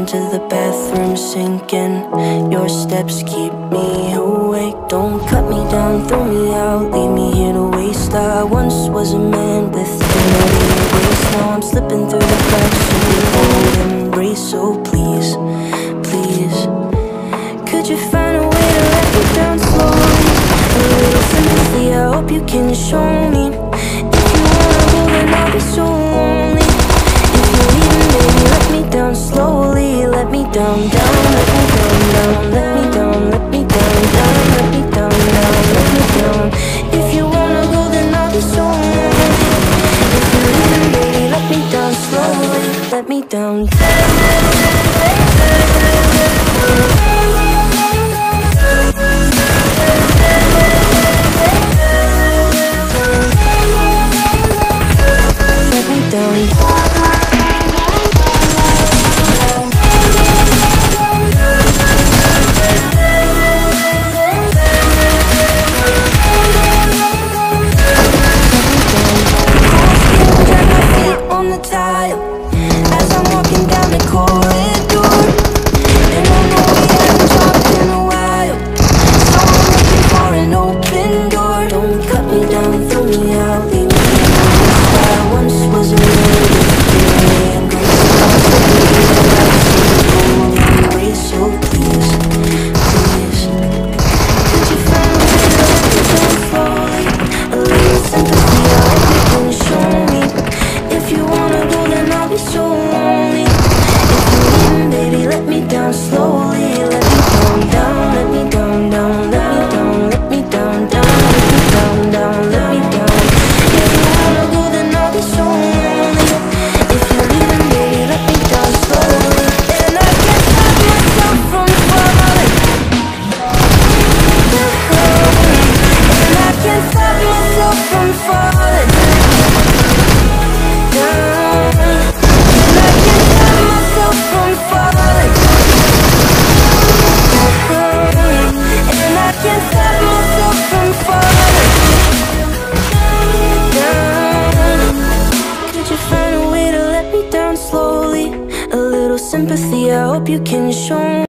into the bathroom sinking. Your steps keep me awake. Don't cut me down, throw me out, leave me here to waste. I once was a man with dignity and grace. Now I'm slipping through the cracks of your old embrace. So oh, please, please, could you find a way to let me down slowly? A little sympathy, I hope you can show me. If you wanna go, then I'll be so lonely. let me down. sympathy, I hope you can show